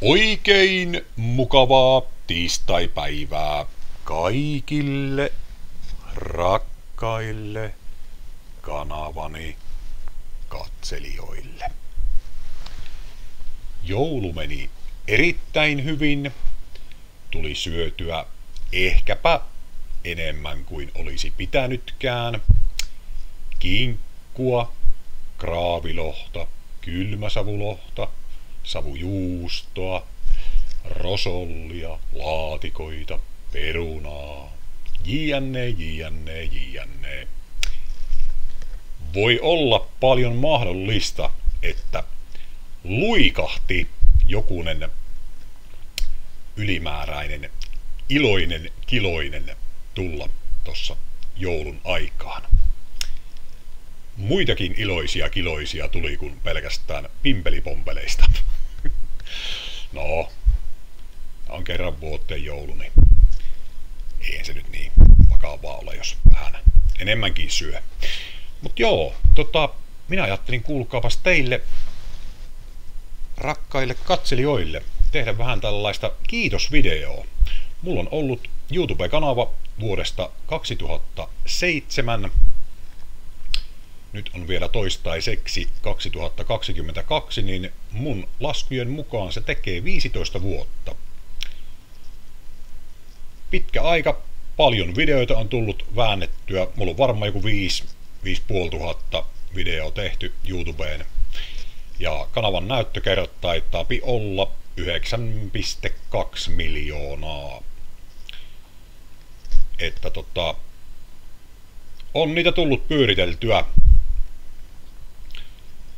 Oikein mukavaa tiistaipäivää kaikille rakkaille kanavani katselijoille. Joulu meni erittäin hyvin. Tuli syötyä ehkäpä enemmän kuin olisi pitänytkään. Kinkkua, kraavilohta, kylmäsavulohta, savujuustoa, rosollia, laatikoita, perunaa, jne, jne, jne. Voi olla paljon mahdollista, että luikahti jokunen ylimääräinen iloinen kiloinen tulla tuossa joulun aikaan. Muitakin iloisia kiloisia tuli kuin pelkästään pimpelipompeleista. No, on kerran vuoteen joulu, niin eihän se nyt niin vakavaa ole, jos vähän enemmänkin syö. Mut joo, tota, minä ajattelin kuulkaapas teille, rakkaille katselijoille, tehdä vähän tällaista kiitosvideoa. Mulla on ollut YouTube-kanava vuodesta 2007 nyt on vielä toistaiseksi 2022, niin mun laskujen mukaan se tekee 15 vuotta. Pitkä aika, paljon videoita on tullut väännettyä. Mulla on varmaan joku 5 5500 videoa tehty YouTubeen. Ja kanavan näyttökerrat taitaa olla 9,2 miljoonaa. Että tota, on niitä tullut pyöriteltyä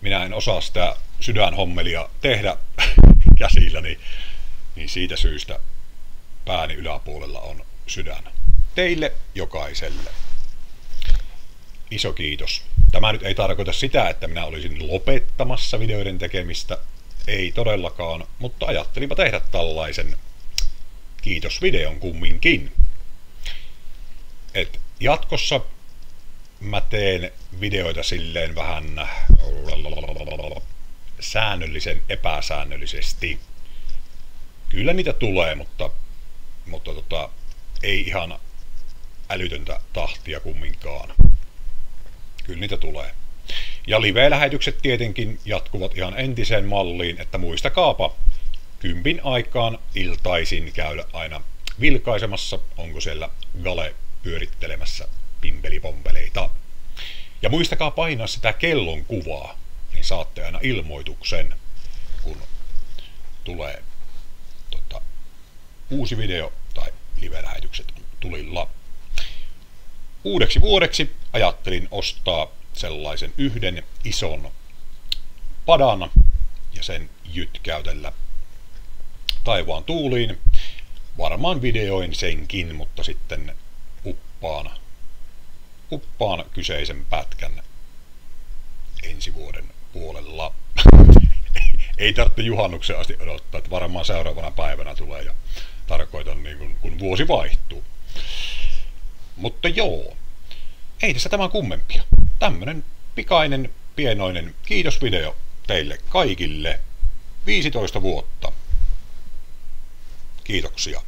minä en osaa sitä sydänhommelia tehdä käsillä, niin, niin siitä syystä pääni yläpuolella on sydän. Teille jokaiselle. Iso kiitos. Tämä nyt ei tarkoita sitä, että minä olisin lopettamassa videoiden tekemistä. Ei todellakaan, mutta ajattelinpa tehdä tällaisen kiitosvideon kumminkin. Et jatkossa mä teen videoita silleen vähän säännöllisen epäsäännöllisesti. Kyllä niitä tulee, mutta, mutta tota, ei ihan älytöntä tahtia kumminkaan. Kyllä niitä tulee. Ja live-lähetykset tietenkin jatkuvat ihan entiseen malliin, että muistakaapa kympin aikaan iltaisin käydä aina vilkaisemassa, onko siellä Gale pyörittelemässä pimpelipompeleita. Ja muistakaa painaa sitä kellon kuvaa, niin saatte aina ilmoituksen, kun tulee tota, uusi video tai live-lähetykset tulilla. Uudeksi vuodeksi ajattelin ostaa sellaisen yhden ison padan ja sen jytkäytellä taivaan tuuliin. Varmaan videoin senkin, mutta sitten uppaan uppaan kyseisen pätkän ensi vuoden puolella. Ei tarvitse juhannuksen asti odottaa, että varmaan seuraavana päivänä tulee ja tarkoitan niin kuin, kun vuosi vaihtuu. Mutta joo, ei tässä tämä kummempia. Tämmönen pikainen, pienoinen kiitosvideo teille kaikille. 15 vuotta. Kiitoksia.